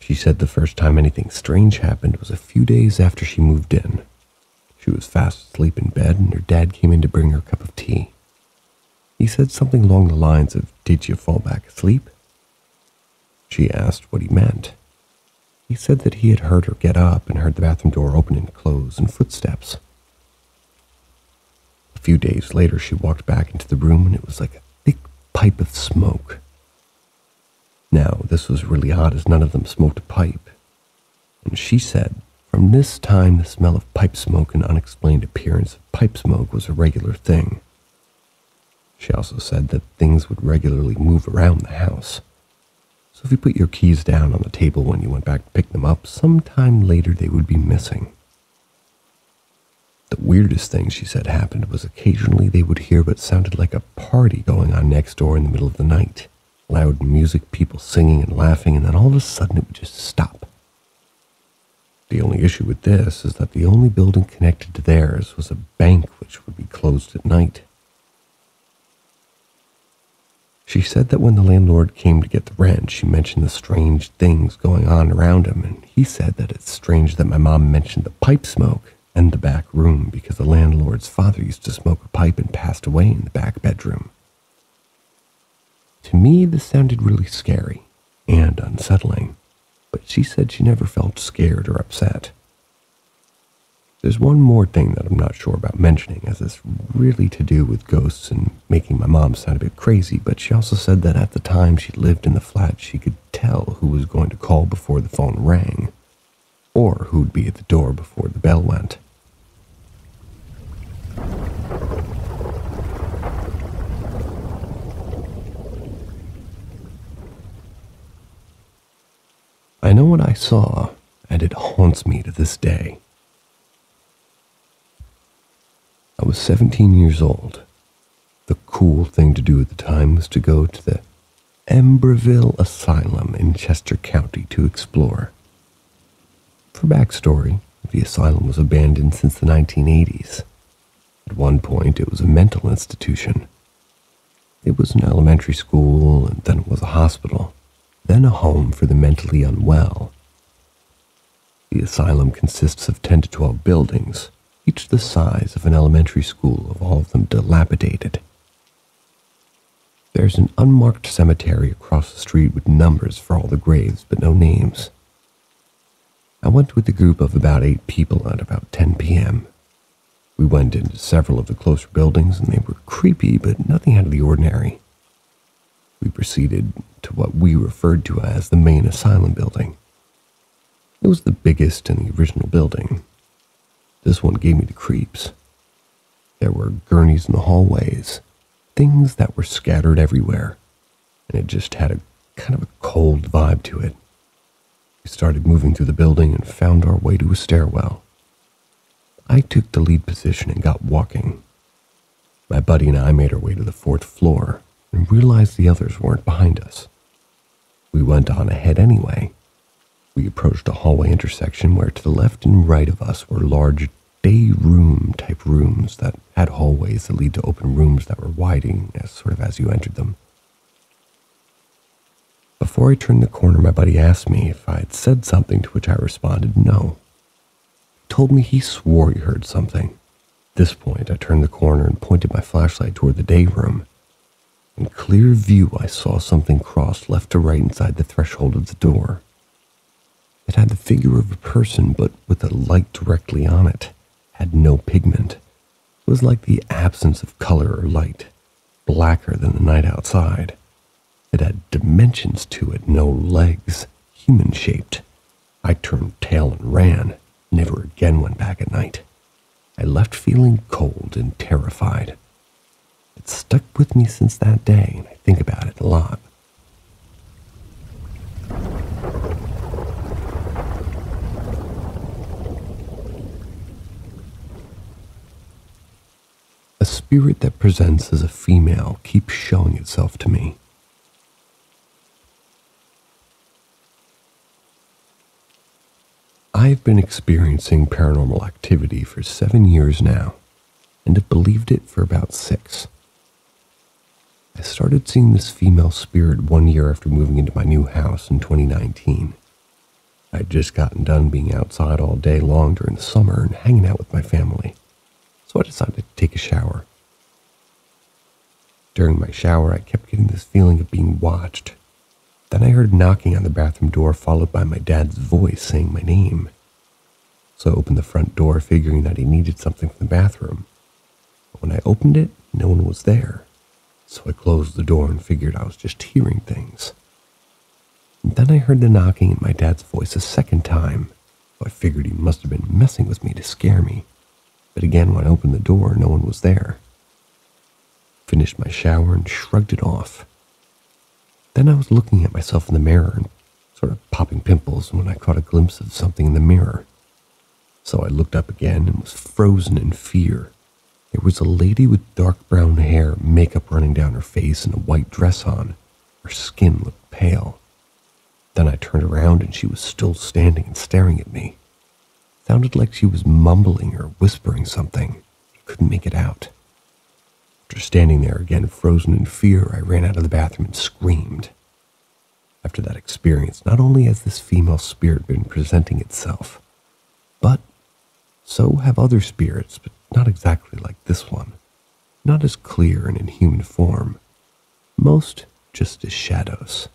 She said the first time anything strange happened was a few days after she moved in. She was fast asleep in bed, and her dad came in to bring her a cup of tea. He said something along the lines of, Did you fall back asleep? She asked what he meant. He said that he had heard her get up and heard the bathroom door open and close and footsteps. A few days later, she walked back into the room and it was like a thick pipe of smoke. Now, this was really odd as none of them smoked a pipe. And she said, from this time, the smell of pipe smoke and unexplained appearance of pipe smoke was a regular thing. She also said that things would regularly move around the house. So if you put your keys down on the table when you went back to pick them up, sometime later they would be missing. The weirdest thing she said happened was occasionally they would hear what sounded like a party going on next door in the middle of the night loud music, people singing and laughing, and then all of a sudden it would just stop. The only issue with this is that the only building connected to theirs was a bank which would be closed at night. She said that when the landlord came to get the rent, she mentioned the strange things going on around him, and he said that it's strange that my mom mentioned the pipe smoke and the back room because the landlord's father used to smoke a pipe and passed away in the back bedroom. To me, this sounded really scary and unsettling, but she said she never felt scared or upset. There's one more thing that I'm not sure about mentioning, as it's really to do with ghosts and making my mom sound a bit crazy, but she also said that at the time she lived in the flat, she could tell who was going to call before the phone rang, or who'd be at the door before the bell went. I know what I saw, and it haunts me to this day. I was 17 years old. The cool thing to do at the time was to go to the Embreeville Asylum in Chester County to explore. For backstory, the asylum was abandoned since the 1980s. At one point, it was a mental institution. It was an elementary school, and then it was a hospital then a home for the mentally unwell. The asylum consists of 10 to 12 buildings, each the size of an elementary school, of all of them dilapidated. There's an unmarked cemetery across the street with numbers for all the graves, but no names. I went with a group of about eight people at about 10 p.m. We went into several of the closer buildings, and they were creepy, but nothing out of the ordinary. We proceeded to what we referred to as the main asylum building. It was the biggest in the original building. This one gave me the creeps. There were gurneys in the hallways, things that were scattered everywhere, and it just had a kind of a cold vibe to it. We started moving through the building and found our way to a stairwell. I took the lead position and got walking. My buddy and I made our way to the fourth floor and realized the others weren't behind us. We went on ahead anyway. We approached a hallway intersection where to the left and right of us were large day room type rooms that had hallways that lead to open rooms that were widening as sort of as you entered them. Before I turned the corner, my buddy asked me if I had said something to which I responded no. He told me he swore he heard something. At this point, I turned the corner and pointed my flashlight toward the day room. In clear view, I saw something cross left to right inside the threshold of the door. It had the figure of a person, but with a light directly on it, had no pigment. It was like the absence of color or light, blacker than the night outside. It had dimensions to it, no legs, human shaped. I turned tail and ran, never again went back at night. I left feeling cold and terrified. It's stuck with me since that day, and I think about it a lot. A spirit that presents as a female keeps showing itself to me. I've been experiencing paranormal activity for seven years now, and have believed it for about six. I started seeing this female spirit one year after moving into my new house in 2019. I had just gotten done being outside all day long during the summer and hanging out with my family, so I decided to take a shower. During my shower, I kept getting this feeling of being watched. Then I heard knocking on the bathroom door, followed by my dad's voice saying my name. So I opened the front door, figuring that he needed something from the bathroom. But when I opened it, no one was there. So I closed the door and figured I was just hearing things. And then I heard the knocking in my dad's voice a second time. So I figured he must have been messing with me to scare me. But again, when I opened the door, no one was there. Finished my shower and shrugged it off. Then I was looking at myself in the mirror and sort of popping pimples when I caught a glimpse of something in the mirror. So I looked up again and was frozen in fear. There was a lady with dark brown hair, makeup running down her face, and a white dress on. Her skin looked pale. Then I turned around and she was still standing and staring at me. Sounded like she was mumbling or whispering something. I couldn't make it out. After standing there again, frozen in fear, I ran out of the bathroom and screamed. After that experience, not only has this female spirit been presenting itself, but so have other spirits, but not exactly like this one. Not as clear and in human form, most just as shadows.